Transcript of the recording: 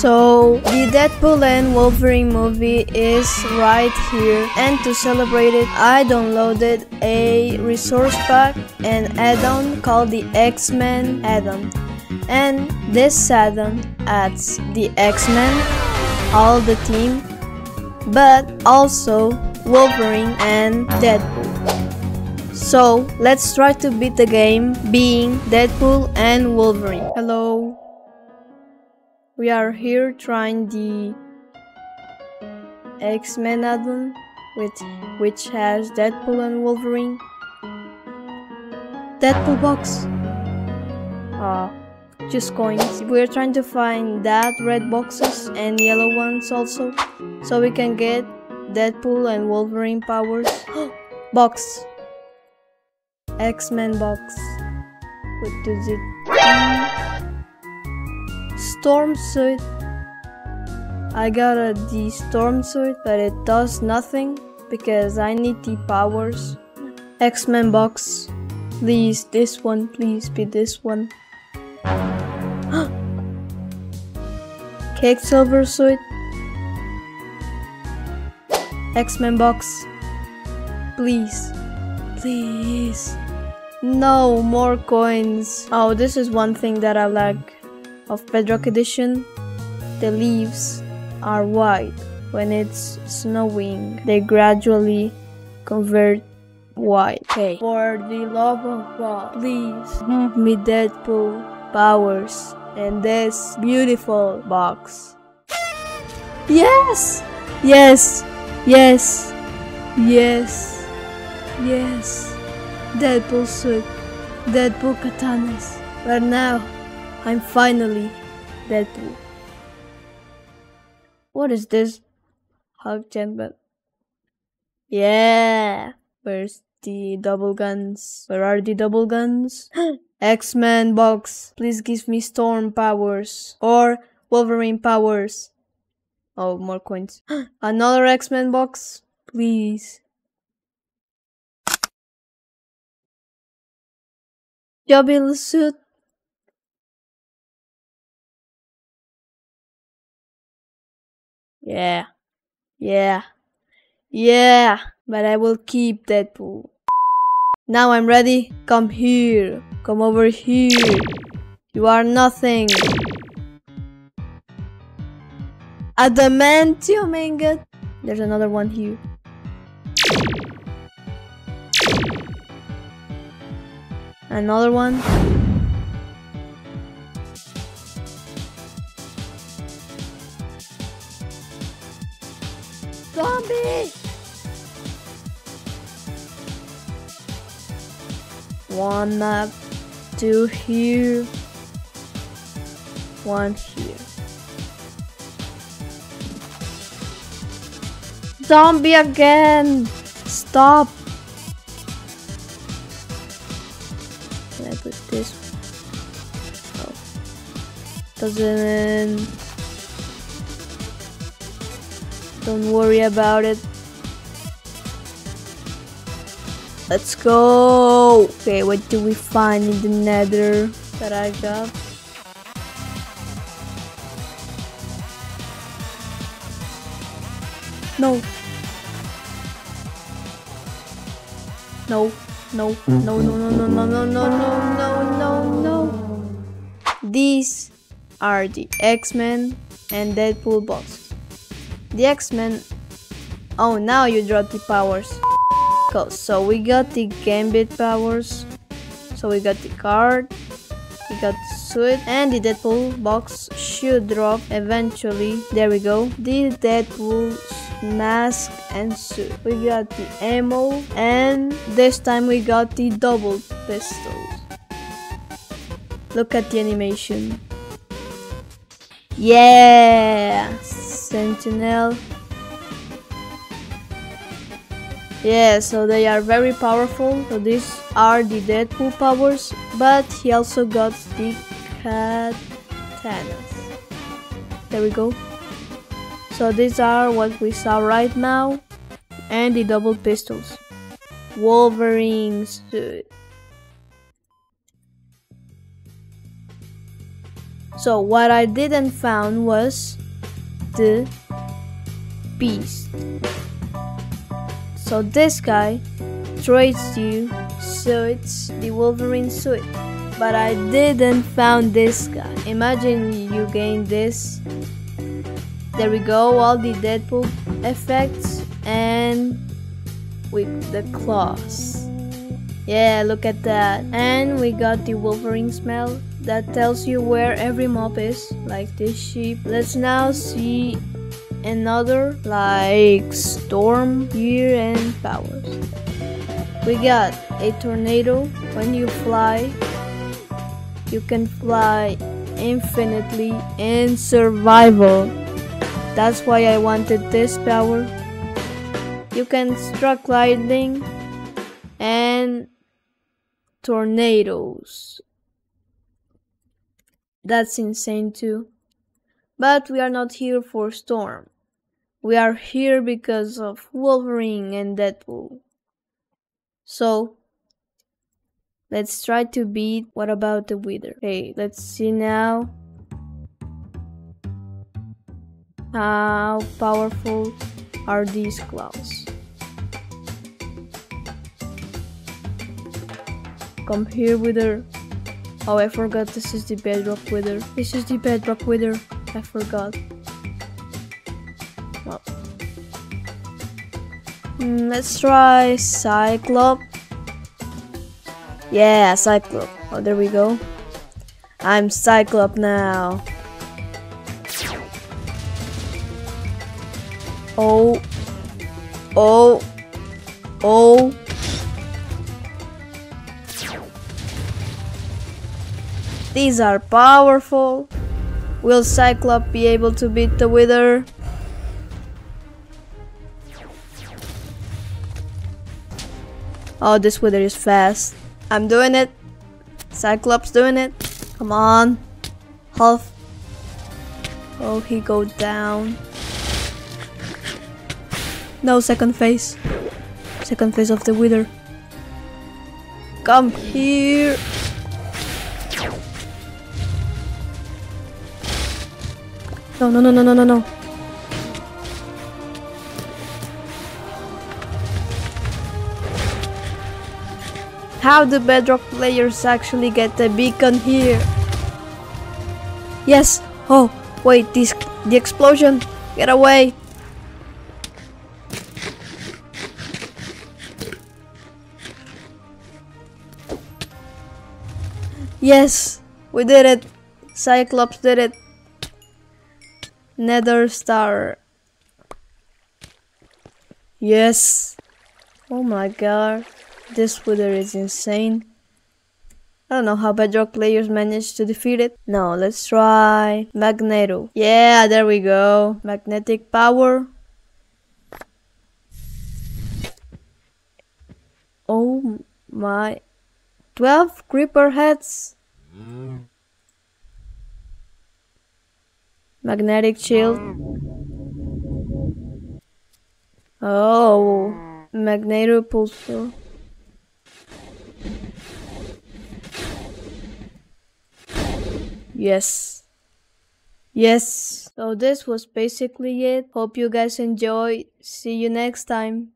So, the Deadpool and Wolverine movie is right here. And to celebrate it, I downloaded a resource pack and add-on called the X-Men add-on. And this add-on adds the X-Men, all the team, but also Wolverine and Deadpool. So, let's try to beat the game being Deadpool and Wolverine. Hello. We are here trying the X-Men add-on with which has Deadpool and Wolverine. Deadpool box. Ah, just coins. We're trying to find that red boxes and yellow ones also, so we can get Deadpool and Wolverine powers. box. X-Men box. What does it? Storm suit. I got a the storm suit, but it does nothing because I need the powers. X-Men box. Please, this one, please be this one. Quicksilver suit. X-Men box. Please. Please. No more coins. Oh, this is one thing that I like of Bedrock mm. Edition. The leaves are white. When it's snowing, they gradually convert white. Okay. For the love of God, please give me Deadpool powers and this beautiful box. Yes! Yes! Yes! Yes! Yes! Deadpool suit. Deadpool katanas. But now, I'm finally Deadpool. What is this? Hug Chamber. Yeah! Where's the double guns? Where are the double guns? X-Men box. Please give me storm powers. Or Wolverine powers. Oh, more coins. Another X-Men box. Please. Jubilee suit. Yeah. Yeah. Yeah. But I will keep Deadpool. Now I'm ready. Come here. Come over here. You are nothing. Adamantium ingot. There's another one here. Another one. Zombie! One map, two here, one here. Zombie again! Stop! Can I put this? Oh. Doesn't. Don't worry about it. Let's go! Okay, what do we find in the nether that I got? No. No, no, no, no, no, no, no, no, no, no, no, no, no. These are the X-Men and Deadpool box. The X-Men... Oh, now you drop the powers. Cool. So we got the Gambit powers. So we got the card. We got the suit. And the Deadpool box should drop eventually. There we go. The Deadpool mask and suit. We got the ammo. And this time we got the double pistols. Look at the animation. Yeah! Sentinel. Yeah, so they are very powerful. So these are the Deadpool powers, but he also got the katanas. There we go. So these are what we saw right now, and the double pistols. Wolverine suit. So what I didn't found was the beast. So this guy trades you so it's the Wolverine suit. But I didn't found this guy. Imagine you gain this. There we go, all the Deadpool effects and with the claws. Yeah, look at that. And we got the Wolverine smell that tells you where every mob is, like this sheep. Let's now see another like storm gear and powers. We got a tornado when you fly. You can fly infinitely in survival. That's why I wanted this power. You can struck lightning and tornadoes. That's insane too. But we are not here for Storm. We are here because of Wolverine and Deadpool. So, let's try to beat what about the Wither? Okay, let's see now how powerful are these claws. Come here, Wither. Oh, I forgot this is the bedrock wither. This is the bedrock wither. I forgot. Well, Mm, let's try Cyclop. Yeah, Cyclop. Oh, there we go. I'm Cyclop now. Oh. Oh. Oh. These are powerful. Will Cyclop be able to beat the Wither? Oh, this wither is fast. I'm doing it. Cyclops doing it. Come on. Half. Oh, he go down. No, second phase. Second phase of the wither. Come here. No, no, no, no, no, no. How do Bedrock players actually get the beacon here? Yes! Oh, wait, this the explosion! Get away! Yes! We did it! Cyclops did it! Nether Star. Yes! Oh my god. This wither is insane. I don't know how Bedrock players managed to defeat it. No, let's try Magneto. Yeah, there we go. Magnetic power. Oh my. 12 creeper heads. Mm. Magnetic shield. Oh, Magneto pulsar. Yes. Yes. So this was basically it. Hope you guys enjoyed. See you next time.